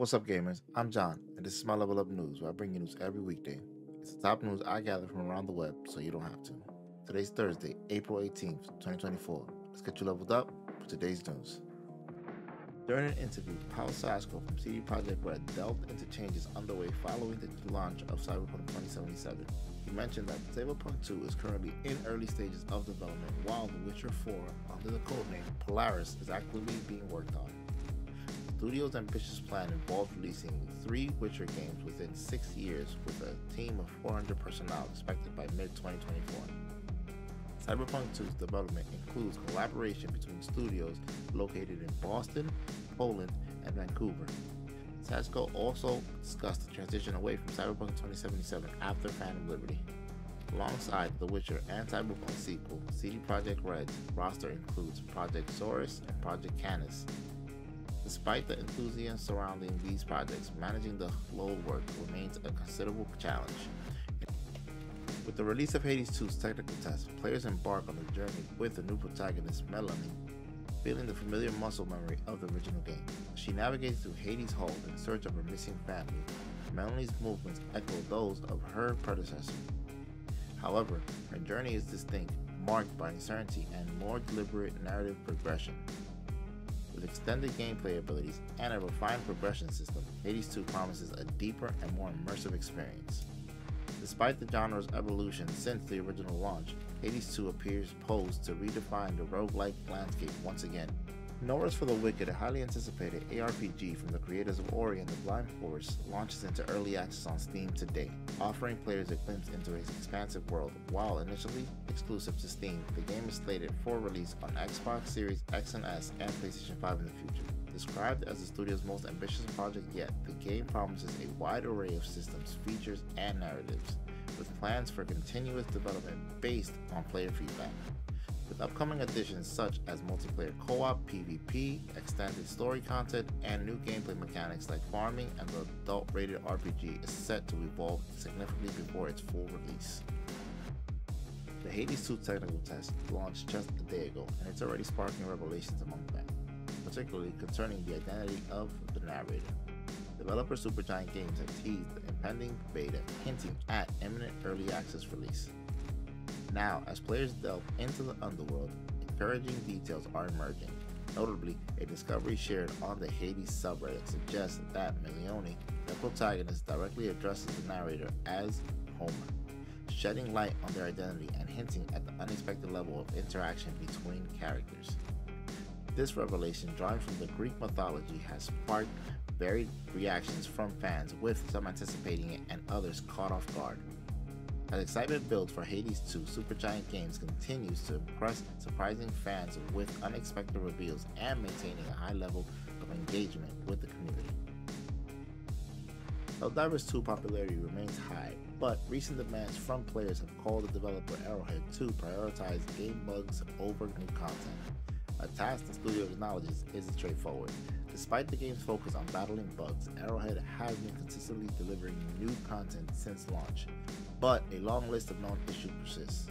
What's up, gamers? I'm John, and this is my Level Up News, where I bring you news every weekday. It's the top news I gather from around the web, so you don't have to. Today's Thursday, April 18th, 2024. Let's get you leveled up for today's news. During an interview, Paul Sasko from CD Projekt Red delved into changes underway following the launch of Cyberpunk 2077. He mentioned that Cyberpunk 2 is currently in early stages of development, while The Witcher 4, under the codename Polaris, is actively being worked on. Studio's ambitious plan involves releasing three Witcher games within six years, with a team of 400 personnel expected by mid 2024. Cyberpunk 2's development includes collaboration between studios located in Boston, Poland, and Vancouver. Sasko also discussed the transition away from Cyberpunk 2077 after Phantom Liberty. Alongside The Witcher and Cyberpunk sequel, CD Projekt Red's roster includes Project Zorus and Project Canis. Despite the enthusiasm surrounding these projects, managing the load work remains a considerable challenge. With the release of Hades 2's technical test, players embark on a journey with the new protagonist, Melanie, feeling the familiar muscle memory of the original game. She navigates through Hades Hall in search of her missing family. Melanie's movements echo those of her predecessor. However, her journey is distinct, marked by uncertainty and more deliberate narrative progression. Extended gameplay abilities and a refined progression system, Hades 2 promises a deeper and more immersive experience. Despite the genre's evolution since the original launch, Hades 2 appears posed to redefine the roguelike landscape once again. No Rest for the Wicked, a highly anticipated ARPG from the creators of Ori and the Blind Forest, launches into early access on Steam today, offering players a glimpse into its expansive world. While initially exclusive to Steam, the game is slated for release on Xbox Series X and S and PlayStation 5 in the future. Described as the studio's most ambitious project yet, the game promises a wide array of systems, features, and narratives, with plans for continuous development based on player feedback. With upcoming additions such as multiplayer co op, PvP, extended story content, and new gameplay mechanics like farming and the adult rated RPG is set to evolve significantly before its full release. The Hades 2 technical test launched just a day ago, and it's already sparking revelations among fans particularly concerning the identity of the narrator. Developer Supergiant Games have teased the impending beta, hinting at imminent early access release. Now, as players delve into the underworld, encouraging details are emerging. Notably, a discovery shared on the Hades subreddit suggests that Melinoë, the protagonist, directly addresses the narrator as Homer, shedding light on their identity and hinting at the unexpected level of interaction between characters. This revelation, drawing from the Greek mythology, has sparked varied reactions from fans, with some anticipating it and others caught off guard. As excitement builds for Hades 2, Supergiant Games continues to impress surprising fans with unexpected reveals and maintaining a high level of engagement with the community. Helldivers 2 popularity remains high, but recent demands from players have called the developer Arrowhead to prioritize game bugs over new content. A task the studio acknowledges isn't straightforward. Despite the game's focus on battling bugs, Arrowhead has been consistently delivering new content since launch, but a long list of known issues persists.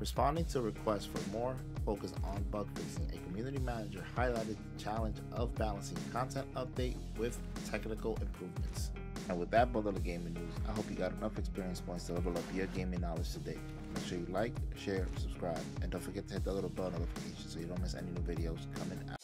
Responding to requests for more focus on bug fixing, a community manager highlighted the challenge of balancing content update with technical improvements. And with that bundle of gaming news, I hope you got enough experience points to level up your gaming knowledge today. Make sure you like, share, subscribe, and don't forget to hit that little bell notification so you don't miss any new videos coming out.